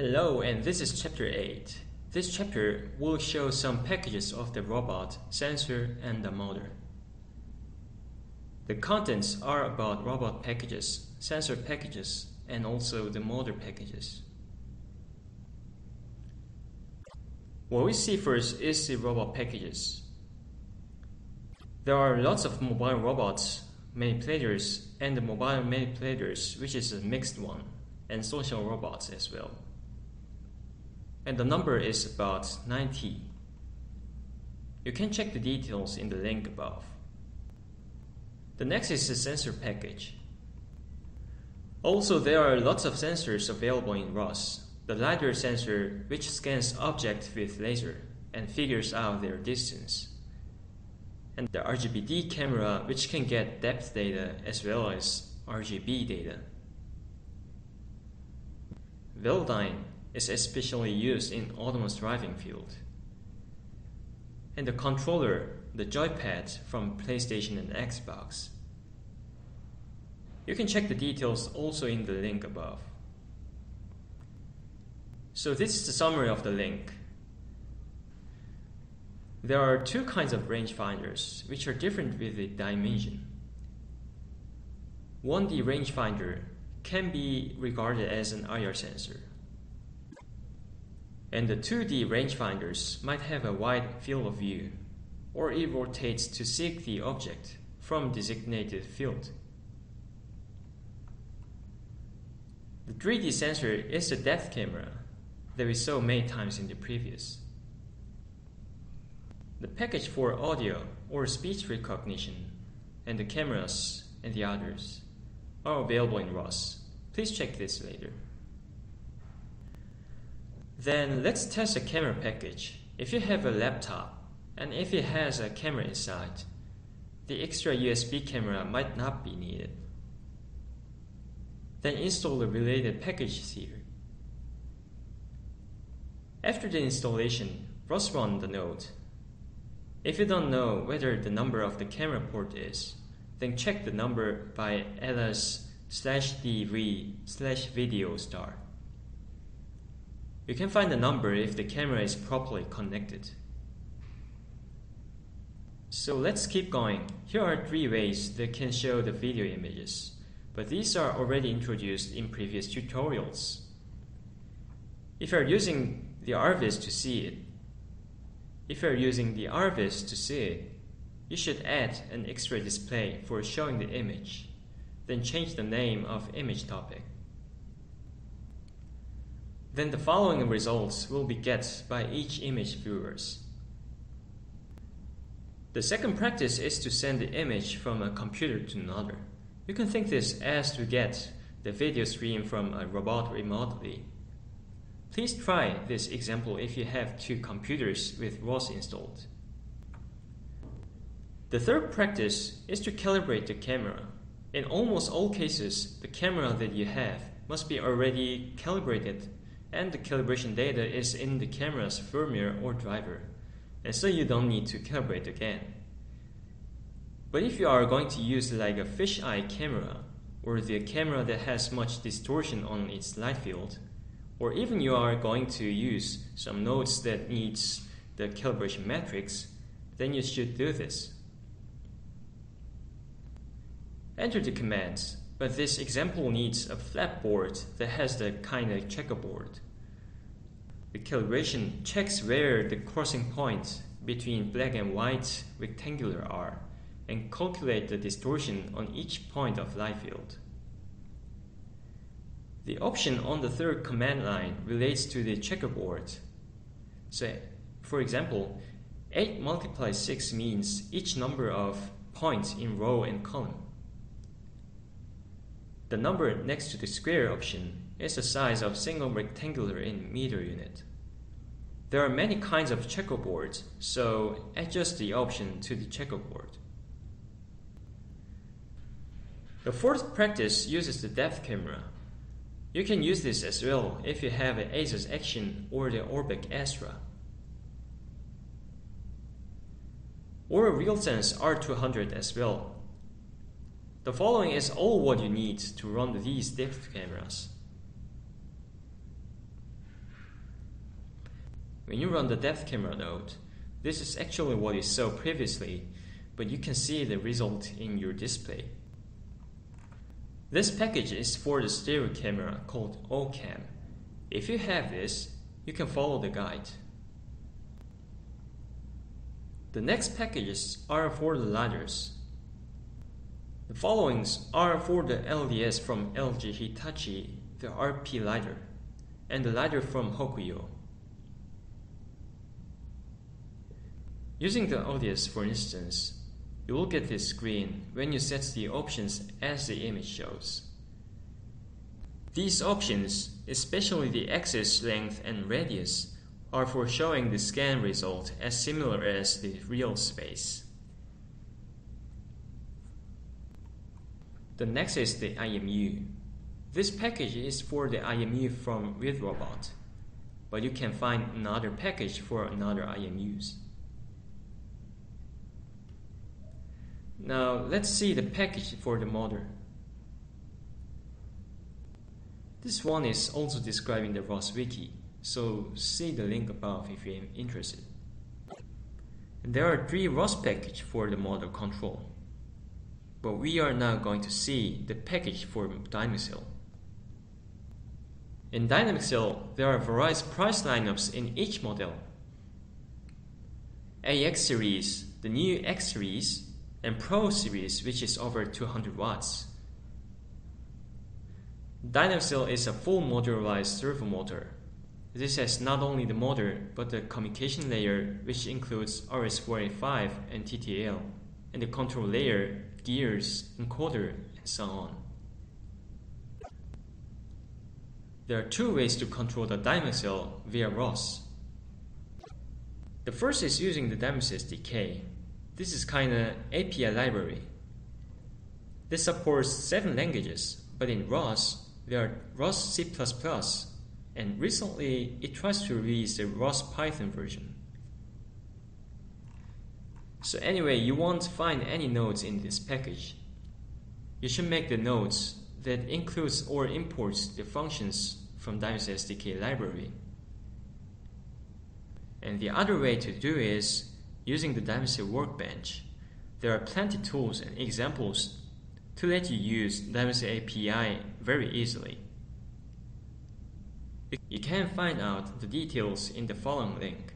Hello, and this is chapter 8. This chapter will show some packages of the robot, sensor, and the motor. The contents are about robot packages, sensor packages, and also the motor packages. What we see first is the robot packages. There are lots of mobile robots, manipulators, and the mobile manipulators, which is a mixed one, and social robots as well and the number is about 90. You can check the details in the link above. The next is the sensor package. Also, there are lots of sensors available in ROS. The LiDAR sensor, which scans objects with laser and figures out their distance. And the RGBD camera, which can get depth data as well as RGB data. Velodyne is especially used in autonomous driving field. And the controller, the joypad from PlayStation and Xbox. You can check the details also in the link above. So this is the summary of the link. There are two kinds of rangefinders, which are different with the dimension. 1D rangefinder can be regarded as an IR sensor and the 2D rangefinders might have a wide field of view, or it rotates to seek the object from designated field. The 3D sensor is the depth camera that we saw many times in the previous. The package for audio or speech recognition and the cameras and the others are available in ROS. Please check this later. Then let's test the camera package. If you have a laptop and if it has a camera inside, the extra USB camera might not be needed. Then install the related packages here. After the installation, ROS run the node. If you don't know whether the number of the camera port is, then check the number by ls slash dev slash video star. You can find the number if the camera is properly connected. So let's keep going. Here are three ways that can show the video images, but these are already introduced in previous tutorials. If you're using the RViz to see it, if you're using the RViz to see it, you should add an extra display for showing the image, then change the name of image topic. Then the following results will be get by each image viewers. The second practice is to send the image from a computer to another. You can think this as to get the video stream from a robot remotely. Please try this example if you have two computers with ROS installed. The third practice is to calibrate the camera. In almost all cases, the camera that you have must be already calibrated and the calibration data is in the camera's firmware or driver, and so you don't need to calibrate again. But if you are going to use like a fisheye camera, or the camera that has much distortion on its light field, or even you are going to use some nodes that needs the calibration matrix, then you should do this. Enter the commands but this example needs a flat board that has the kind of checkerboard. The calibration checks where the crossing points between black and white rectangular are and calculate the distortion on each point of light field. The option on the third command line relates to the checkerboard. So, for example, 8 multiplied 6 means each number of points in row and column. The number next to the square option is the size of single rectangular in meter unit. There are many kinds of checkerboards, so adjust the option to the checkerboard. The fourth practice uses the depth camera. You can use this as well if you have an Asus Xtion or the Orbbec Astra. Or a RealSense R200 as well the following is all what you need to run these depth cameras. When you run the depth camera node, this is actually what you saw previously, but you can see the result in your display. This package is for the stereo camera called OCam. If you have this, you can follow the guide. The next packages are for the LiDARs. The followings are for the LDS from LG Hitachi, the RP LiDAR, and the LiDAR from Hokuyo. Using the LDS for instance, you will get this screen when you set the options as the image shows. These options, especially the axis length and radius, are for showing the scan result as similar as the real space. The next is the IMU. This package is for the IMU from WithRobot, but you can find another package for another IMUs. Now let's see the package for the motor. This one is also described in the ROS wiki, so see the link above if you're interested. And there are three ROS packages for the motor control, but we are now going to see the package for Dynamixel. In Dynamixel, there are various price lineups in each model. AX series, the new X series, and Pro series which is over 200 watts. Dynamixel is a full modularized servo motor. This has not only the motor but the communication layer which includes RS-485 and TTL, and the control layer, gears, encoder, and so on. There are two ways to control the Dynamixel via ROS. The first is using the Dynamixel SDK, this is kinda API library. This supports seven languages, but in ROS, there are ROS C++, and recently it tries to release the ROS Python version. So anyway, you won't find any nodes in this package. You should make the nodes that includes or imports the functions from Dynamixel SDK library. And the other way to do is Using the Dynamixel Workbench, there are plenty tools and examples to let you use Dynamixel API very easily. You can find out the details in the following link.